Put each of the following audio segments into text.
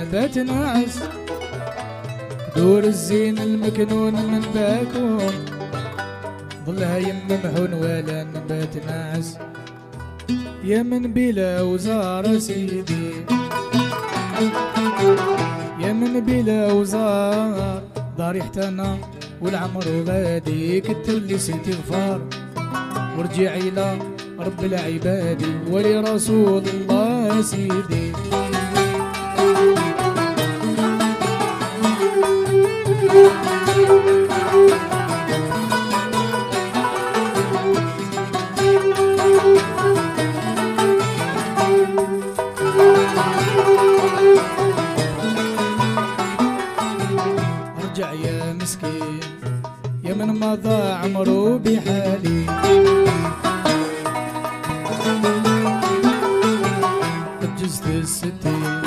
نبات ناعس دور الزين المكنون من باكون ظلها يم محون ولا نبات ناعس يا من بلا وزارة سيدي. يا من بلا وزار داري حتانا والعمر غادي كتر لي استغفار وارجع إلى رب العباد ولرسول الله سيدي. يا مسكين يا من مضى عمره بحالي. جزت الستين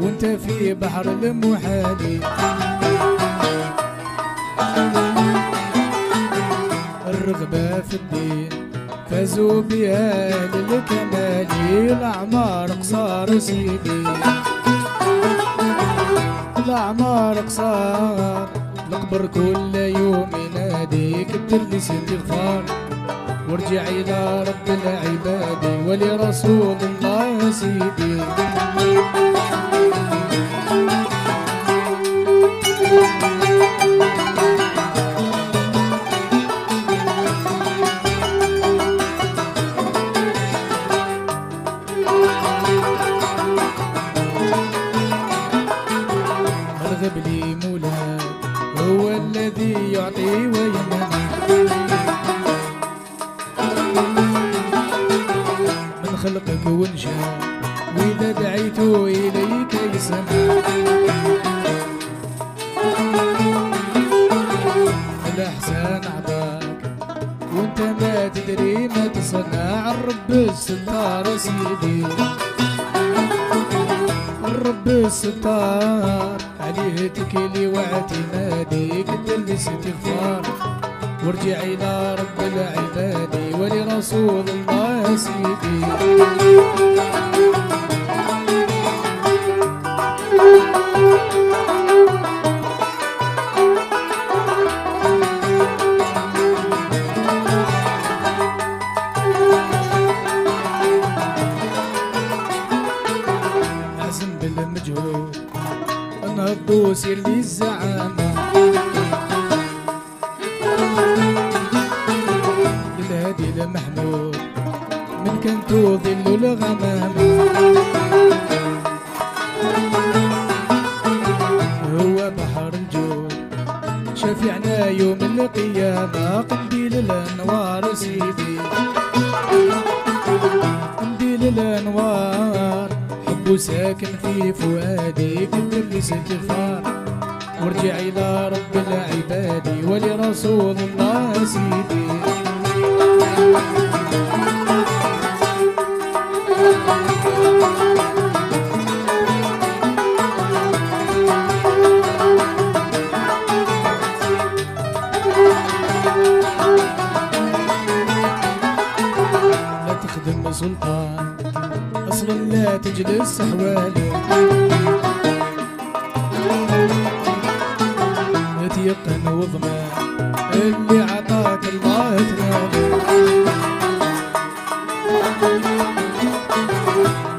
وانت في بحر المحالي الرغبة في الدين فازوا بها للكمال. الأعمار قصار سيدي الأعمار قصار. القبر كل يوم يناديك الدر استغفار وارجع إلى رب العباد ولرسول الله سيدي. خلقك وانشأ وإذا دعيت إليك يسمع. الأحسان عطاك وأنت ما تدري ما تصنع. الرب الستار سيدي. الرب الستار عليه تكلي واعتمادي قد استغفار. وارجع إلى رب العباد ولرسول الله سيدي عزم بالمجهود نهضو سير لي تظل الغمامة هو بحر الجود شفيعنا يوم القيامة قنديل الأنوار سيدي. قنديل الأنوار حب ساكن في فؤادي كل استغفار وارجع إلى رب العباد ولرسول الله سيدي. لا تجلس حوالي تيقن وضمان اللي عطاك الله تنالي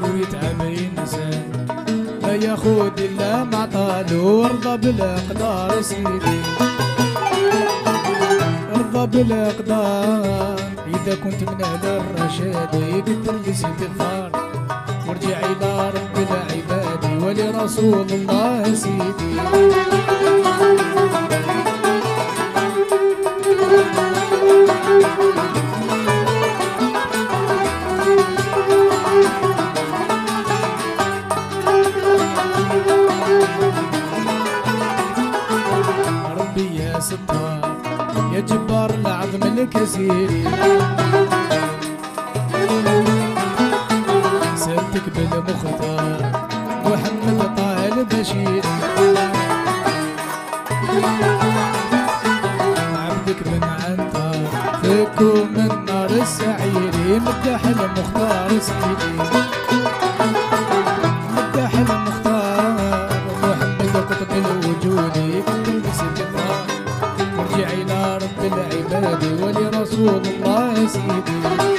ويتعب ينسى لا ياخد إلا ما عطاله وارضى بالأقدار سيدي ارضى بالأقدار إذا كنت من أهل الرشاد يقدر الاستغفار وارجع إلى رب العباد ولرسول الله سيدي. ربي يا ستار يا جبار العظم الكثير. المختار محمد طاهر بشير. عبدك بن عنتر فكوا من نار السعير. مدح المختار سعيد مدح المختار محمد قطب الوجود. ارجع إلى رب العباد ولرسول الله سيدي